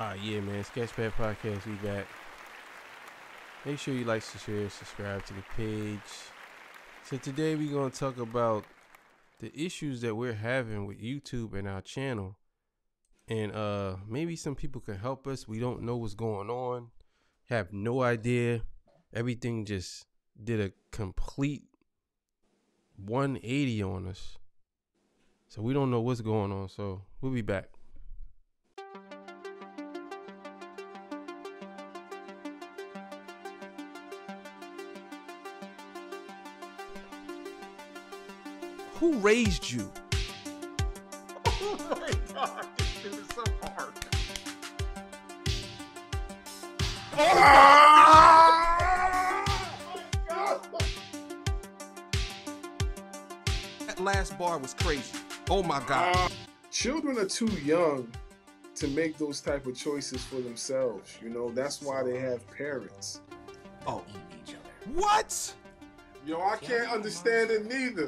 Ah, yeah, man. Sketchpad Podcast, we back. Make sure you like, share, subscribe to the page. So today we're gonna talk about the issues that we're having with YouTube and our channel. And uh maybe some people can help us. We don't know what's going on. Have no idea. Everything just did a complete 180 on us. So we don't know what's going on. So we'll be back. Who raised you? Oh my god, this is so hard. That last bar was crazy. Oh my god. Uh, children are too young to make those type of choices for themselves. You know, that's why they have parents. Oh, eating each other. what? Yo, I can't understand it neither.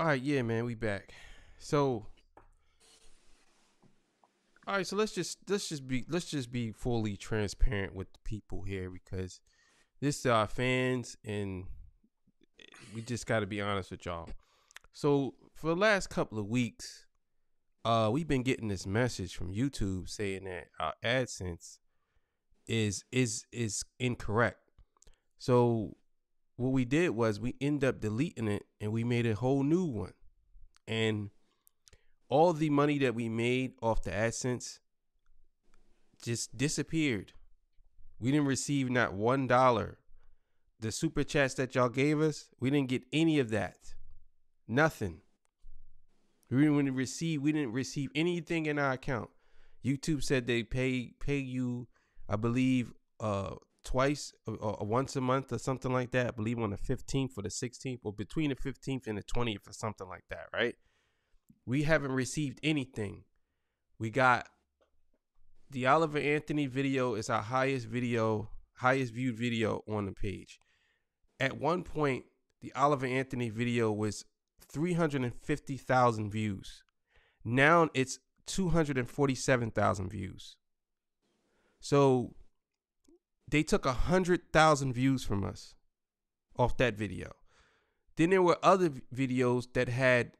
All right, yeah, man, we back. So, all right, so let's just let's just be let's just be fully transparent with the people here because this is our fans and we just got to be honest with y'all. So for the last couple of weeks, uh, we've been getting this message from YouTube saying that our AdSense is is is incorrect. So what we did was we end up deleting it and we made a whole new one. And all the money that we made off the AdSense just disappeared. We didn't receive not one dollar. The super chats that y'all gave us, we didn't get any of that. Nothing. We didn't receive we didn't receive anything in our account. YouTube said they pay pay you, I believe, uh twice or, or once a month or something like that. I believe on the 15th or the 16th or between the 15th and the 20th or something like that, right? We haven't received anything. We got the Oliver Anthony video is our highest video, highest viewed video on the page. At one point, the Oliver Anthony video was 350,000 views. Now it's 247,000 views. So they took a hundred thousand views from us off that video. Then there were other videos that had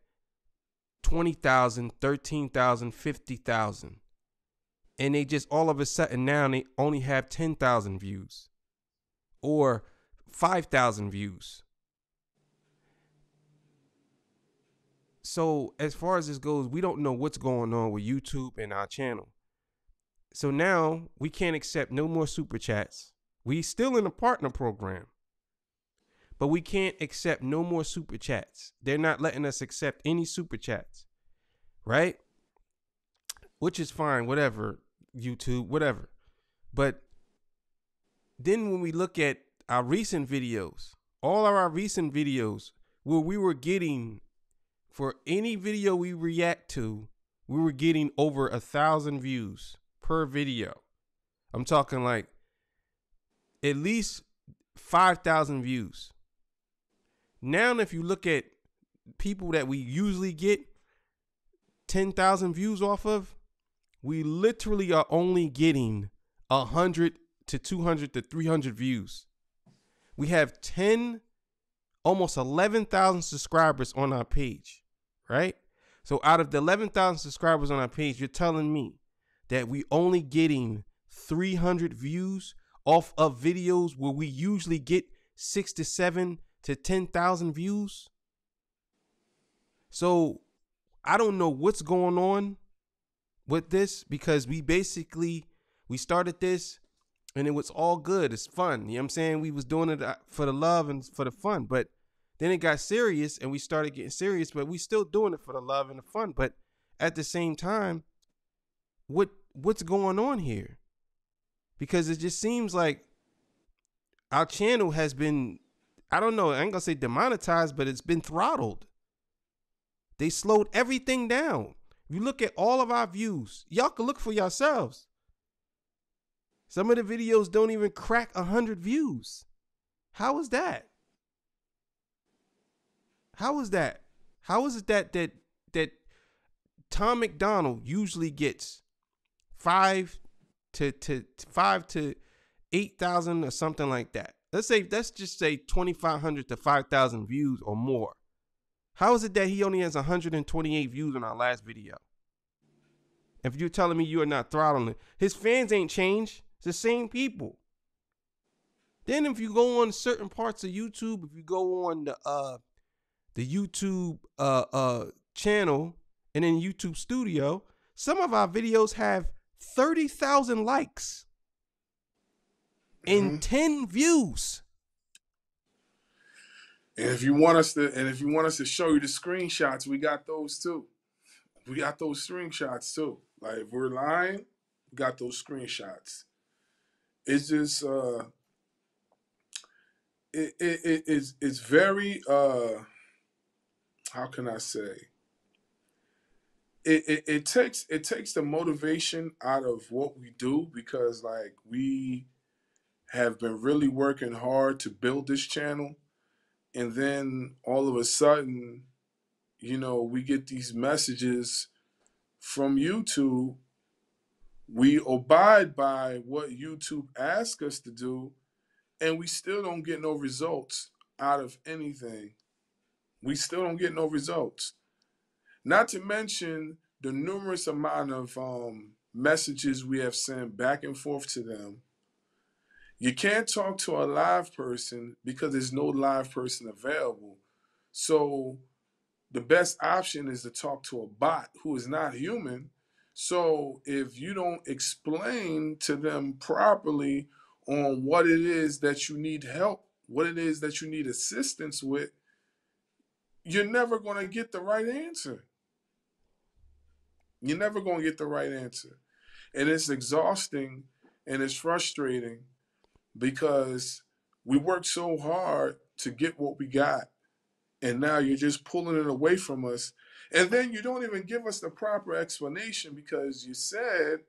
20,000, 13,000, 50,000. And they just all of a sudden now they only have 10,000 views or 5,000 views. So as far as this goes, we don't know what's going on with YouTube and our channel. So now we can't accept no more super chats. We still in a partner program. But we can't accept no more super chats. They're not letting us accept any super chats. Right? Which is fine, whatever, YouTube, whatever. But then when we look at our recent videos, all of our recent videos where we were getting for any video we react to, we were getting over a thousand views per video. I'm talking like at least 5,000 views. Now, if you look at people that we usually get 10,000 views off of, we literally are only getting 100 to 200 to 300 views. We have 10, almost 11,000 subscribers on our page, right? So out of the 11,000 subscribers on our page, you're telling me that we only getting 300 views off of videos where we usually get 6 to 7 to 10,000 views. So I don't know what's going on with this because we basically we started this and it was all good. It's fun. You know what I'm saying? We was doing it uh, for the love and for the fun, but then it got serious and we started getting serious, but we still doing it for the love and the fun. But at the same time, what what's going on here? Because it just seems like our channel has been I don't know, I ain't gonna say demonetized, but it's been throttled. They slowed everything down. If you look at all of our views, y'all can look for yourselves. Some of the videos don't even crack a hundred views. How is that? How is that? How is it that that that Tom MacDonald usually gets five to to five to eight thousand or something like that. Let's say let's just say twenty five hundred to five thousand views or more. How is it that he only has 128 views on our last video? If you're telling me you are not throttling it, his fans ain't changed. It's the same people. Then if you go on certain parts of YouTube, if you go on the uh the YouTube uh uh channel and in YouTube Studio, some of our videos have 30,000 likes and Mhm. 10 views. And if you want us to, and if you want us to show you the screenshots, we got those too. We got those screenshots too. Like if we're lying, we got those screenshots. It's just uh it, it, it it's it's very uh how can I say it, it it takes it takes the motivation out of what we do because like we have been really working hard to build this channel. And then all of a sudden you know we get these messages from YouTube. We abide by what YouTube asks us to do and we still don't get no results out of anything. We still don't get no results not to mention the numerous amount of um, messages we have sent back and forth to them you can't talk to a live person because there's no live person available. So the best option is to talk to a bot who is not human. So if you don't explain to them properly on what it is that you need help, what it is that you need assistance with, you're never going to get the right answer. You're never going to get the right answer. And it's exhausting and it's frustrating because we worked so hard to get what we got and now you're just pulling it away from us. And then you don't even give us the proper explanation because you said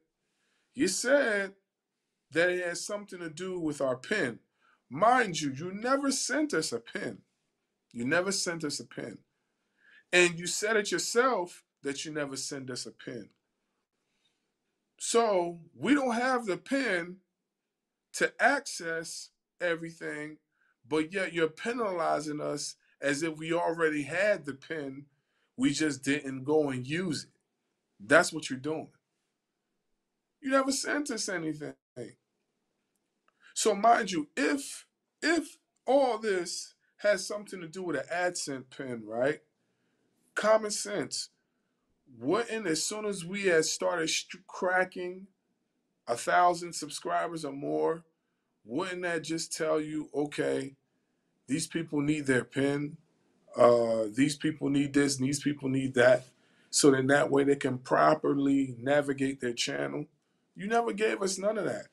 you said that it has something to do with our pin mind you you never sent us a pin you never sent us a pin and you said it yourself that you never send us a pin so we don't have the pin to access everything, but yet you're penalizing us as if we already had the pen, we just didn't go and use it. That's what you're doing. You never sent us anything. So mind you, if if all this has something to do with an AdSense pin, right? Common sense. Wouldn't as soon as we had started st- cracking a thousand subscribers or more, wouldn't that just tell you, okay, these people need their pin, uh, these people need this, and these people need that, so then that way they can properly navigate their channel. You never gave us none of that.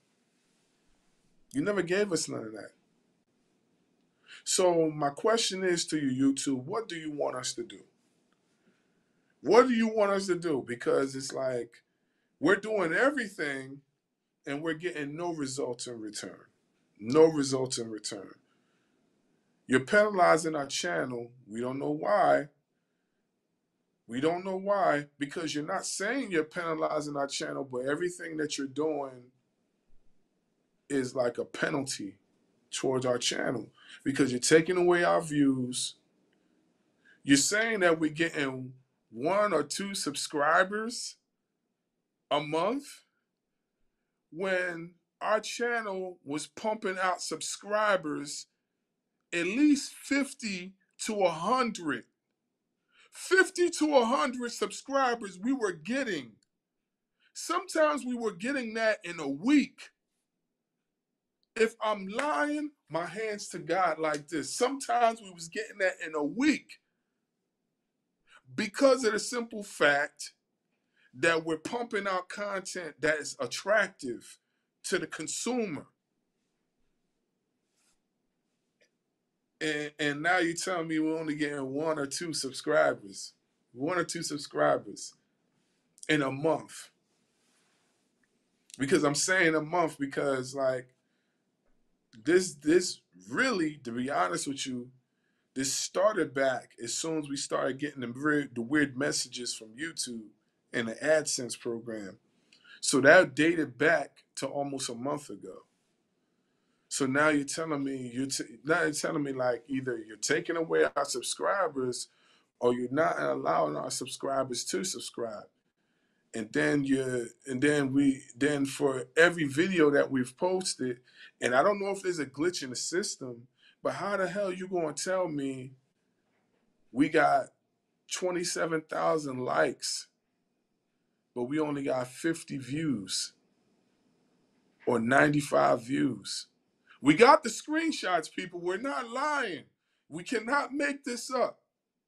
You never gave us none of that. So my question is to you, YouTube, what do you want us to do? What do you want us to do? Because it's like we're doing everything and we're getting no results in return. No results in return. You're penalizing our channel. We don't know why. We don't know why because you're not saying you're penalizing our channel, but everything that you're doing is like a penalty towards our channel because you're taking away our views. You're saying that we're getting one or two subscribers a month when our channel was pumping out subscribers at least 50 to 100 50 to 100 subscribers we were getting. Sometimes we were getting that in a week. If i'm lying my hands to god like this. Sometimes we was getting that in a week because of the simple fact that we're pumping out content that is attractive to the consumer. And, and now you tell me we're only getting one or two subscribers, one or two subscribers in a month. Because I'm saying a month because like this this really, to be honest with you, this started back as soon as we started getting the weird, the weird messages from YouTube and the AdSense program. So that dated back to almost a month ago. So now you're telling me you're t- now you're telling me like either you're taking away our subscribers or you're not allowing our subscribers to subscribe. And then you and then we then for every video that we've posted, and I don't know if there's a glitch in the system, but how the hell you gonna tell me we got 27,000 likes, but we only got 50 views or 95 views? We got the screenshots, people. We're not lying. We cannot make this up.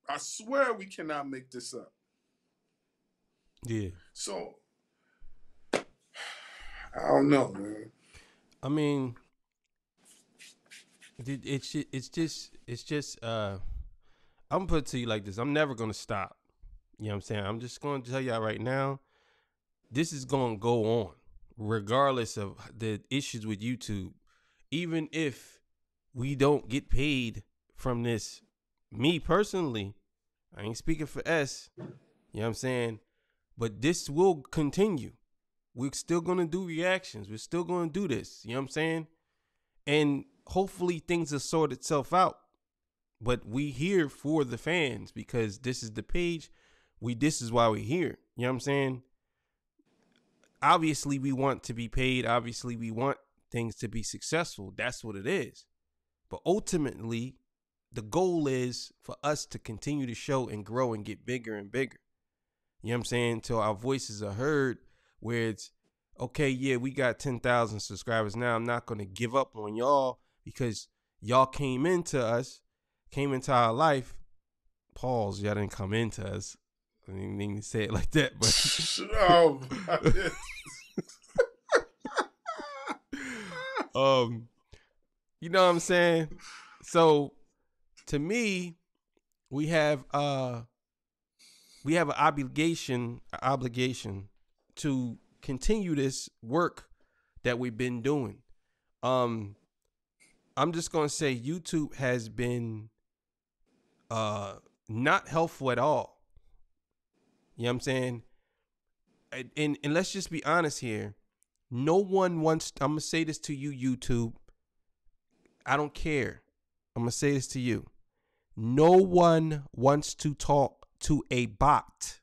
I swear we cannot make this up. Yeah. So I don't know, man. I mean, it's it's just it's just uh, I'm gonna put to you like this. I'm never gonna stop. You know what I'm saying? I'm just gonna tell y'all right now. This is gonna go on, regardless of the issues with YouTube. Even if we don't get paid from this, me personally, I ain't speaking for Esz. You know what I'm saying? But this will continue. We're still gonna do reactions. We're still gonna do this. You know what I'm saying? And hopefully things will sort itself out. But we here for the fans because this is the page. We this is why we're here. You know what I'm saying? Obviously, we want to be paid. Obviously, we want things to be successful. That's what it is. But ultimately, the goal is for us to continue to show and grow and get bigger and bigger. You know what I'm saying? Till our voices are heard, where it's okay, yeah, we got 10,000 subscribers now. I'm not going to give up on y'all because y'all came into us, came into our life. Pause, y'all didn't come into us. I didn't mean to say it like that, but oh, um you know what I'm saying? So to me, we have uh we have an obligation obligation to continue this work that we've been doing. Um I'm just going to say YouTube has been uh not helpful at all. You know what I'm saying? And, and and let's just be honest here. No one wants I'm to say this to you YouTube. I don't care. I'm to say this to you. No one wants to talk to a bot.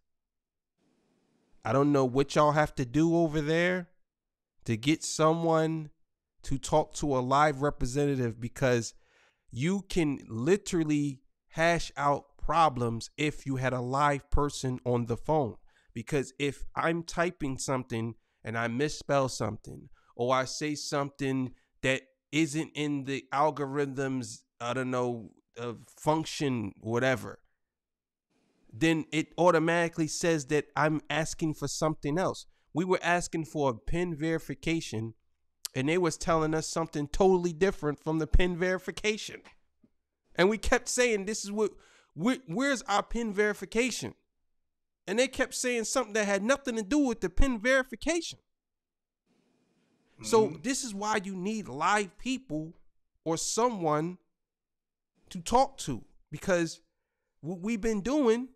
I don't know what y'all have to do over there to get someone to talk to a live representative because you can literally hash out problems if you had a live person on the phone. Because if I'm typing something and I misspell something or I say something that isn't in the algorithms, I don't know, uh, function, whatever, then it automatically says that I'm asking for something else. We were asking for a pin verification and they was telling us something totally different from the pin verification. And we kept saying this is what where, where's our pin verification? And they kept saying something that had nothing to do with the pin verification. So mm-hmm. this is why you need live people or someone to talk to because what we've been doing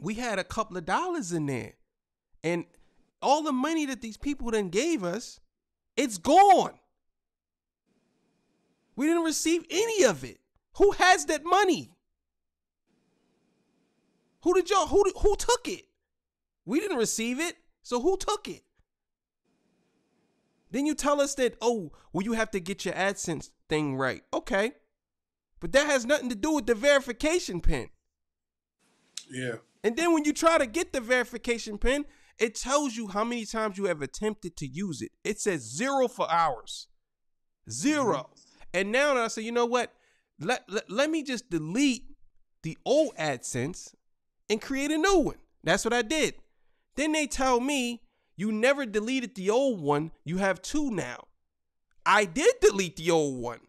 we had a couple of dollars in there and all the money that these people then gave us it's gone. We didn't receive any of it. Who has that money? Who did y'all who who took it? We didn't receive it so who took it? Then you tell us that oh well you have to get your adsense thing right. Okay. But that has nothing to do with the verification pin. Yeah. and then when you try to get the verification pin, it tells you how many times you have attempted to use it. It says zero for hours. 0 mm-hmm. And now I say, you know what? Let, let, let me just delete the old AdSense and create a new one. That's what I did. Then they tell me you never deleted the old one. You have two now. I did delete the old one.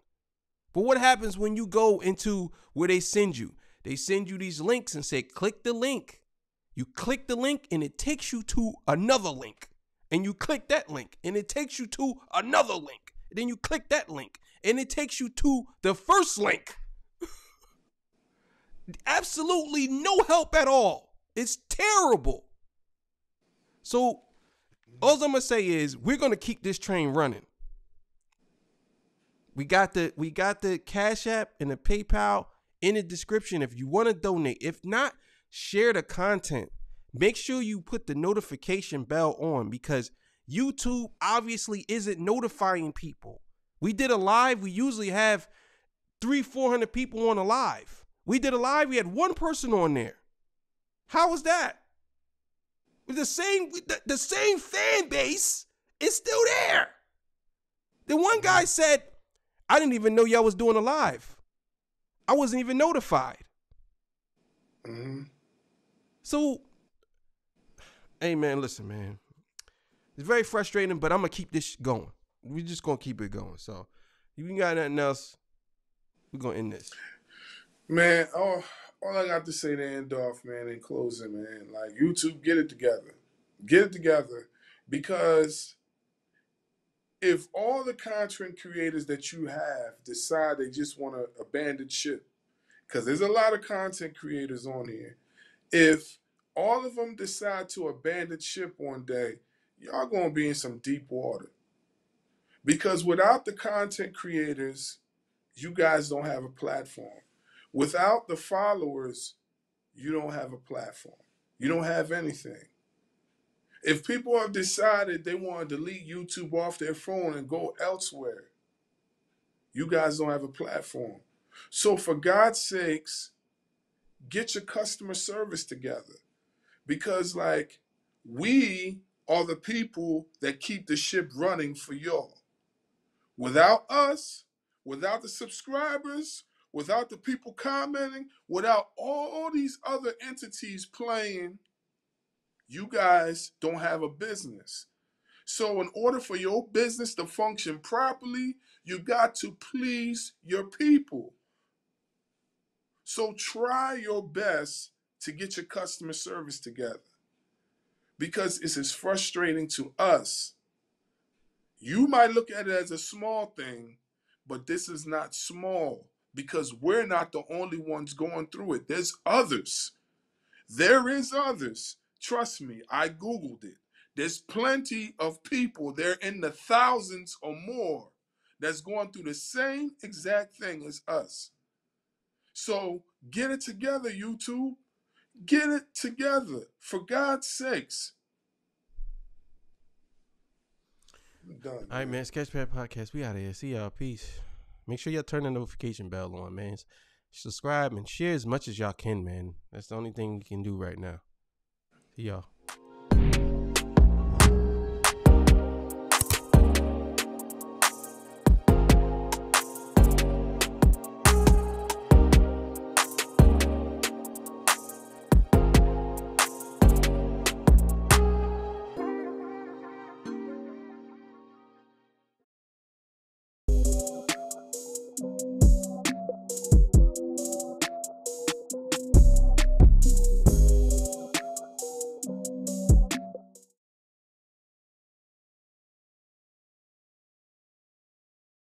But what happens when you go into where they send you? They send you these links and say, click the link. You click the link and it takes you to another link. And you click that link and it takes you to another link. And then you click that link and it takes you to the first link. Absolutely no help at all. It's terrible. So all I'm gonna say is we're gonna keep this train running. We got the we got the Cash App and the PayPal in the description if you want to donate. If not, share the content. Make sure you put the notification bell on because YouTube obviously isn't notifying people. We did a live. We usually have three, four hundred people on a live. We did a live. We had one person on there. How was that? The same the, the same fan base is still there. The one guy said, "I didn't even know y'all was doing a live. I wasn't even notified." hmm So, hey man, listen, man. It's very frustrating, but I'm gonna keep this going. We're just gonna keep it going. So, if you got nothing else, we're gonna end this. Man, all, all I got to say to end off, man, in closing, man, like YouTube, get it together. Get it together. Because if all the content creators that you have decide they just want to abandon ship, because there's a lot of content creators on here, if all of them decide to abandon ship one day, y'all gonna be in some deep water. Because without the content creators, you guys don't have a platform. Without the followers, you don't have a platform. You don't have anything. If people have decided they want to delete YouTube off their phone and go elsewhere, you guys don't have a platform. So, for God's sakes, get your customer service together because, like, we are the people that keep the ship running for y'all. Without us, without the subscribers, without the people commenting, without all these other entities playing, you guys don't have a business. So, in order for your business to function properly, you got to please your people. So, try your best to get your customer service together because it's as frustrating to us. You might look at it as a small thing, but this is not small because we're not the only ones going through it. There's others. There is others. Trust me, I Googled it. There's plenty of people, they're in the thousands or more, that's going through the same exact thing as us. So get it together, YouTube. Get it together. For God's sakes. I'm done. All right, man. Sketchpad Podcast. We out of here. See y'all. Peace. Make sure y'all turn the notification bell on, man. Subscribe and share as much as y'all can, man. That's the only thing we can do right now. See y'all.